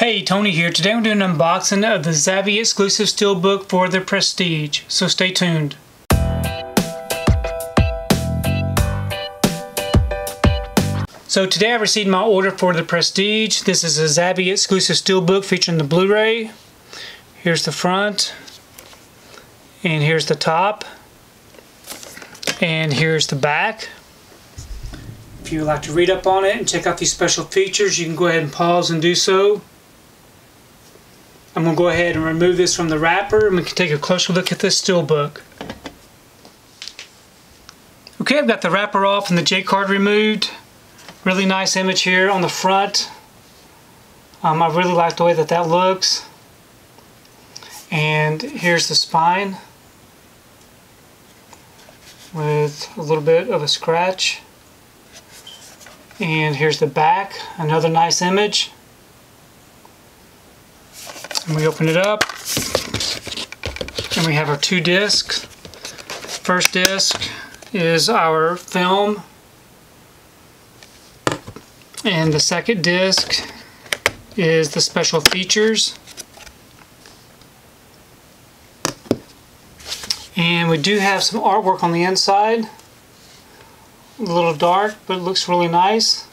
Hey, Tony here. Today I'm doing an unboxing of the Zavvi exclusive steelbook for the Prestige, so stay tuned. So today I received my order for the Prestige. This is a Zavvi exclusive steelbook featuring the Blu-ray. Here's the front, and here's the top, and here's the back. If you would like to read up on it and check out these special features, you can go ahead and pause and do so. I'm going to go ahead and remove this from the wrapper and we can take a closer look at this steelbook. Okay, I've got the wrapper off and the J-card removed. Really nice image here on the front. Um, I really like the way that that looks. And here's the spine with a little bit of a scratch. And here's the back, another nice image. And we open it up and we have our two discs. First disc is our film and the second disc is the special features. And we do have some artwork on the inside. A little dark, but it looks really nice.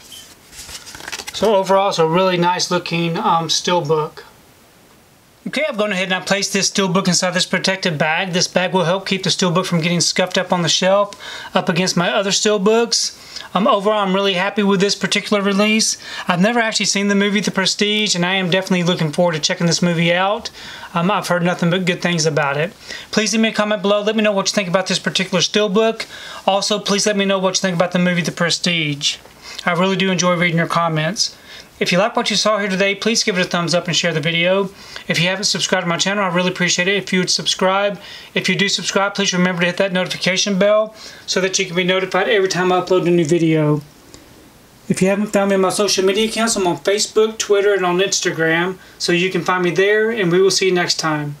So overall, it's a really nice looking um, steelbook. Okay, I've gone ahead and I placed this steelbook inside this protective bag. This bag will help keep the steelbook from getting scuffed up on the shelf up against my other steelbooks. Um, overall, I'm really happy with this particular release. I've never actually seen the movie The Prestige, and I am definitely looking forward to checking this movie out. Um, I've heard nothing but good things about it. Please leave me a comment below. Let me know what you think about this particular steelbook. Also, please let me know what you think about the movie The Prestige. I really do enjoy reading your comments. If you like what you saw here today, please give it a thumbs up and share the video. If you haven't subscribed to my channel, I really appreciate it if you would subscribe. If you do subscribe, please remember to hit that notification bell so that you can be notified every time I upload a new video. If you haven't found me on my social media accounts, I'm on Facebook, Twitter, and on Instagram, so you can find me there, and we will see you next time.